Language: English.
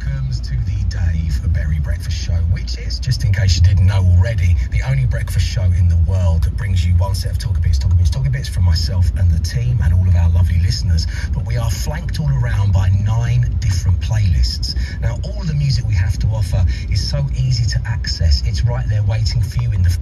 to the Dave Berry Breakfast Show, which is, just in case you didn't know already, the only breakfast show in the world that brings you one set of talking Bits, talking Bits, talking Bits from myself and the team and all of our lovely listeners. But we are flanked all around by nine different playlists. Now, all the music we have to offer is so easy to access. It's right there waiting for you in the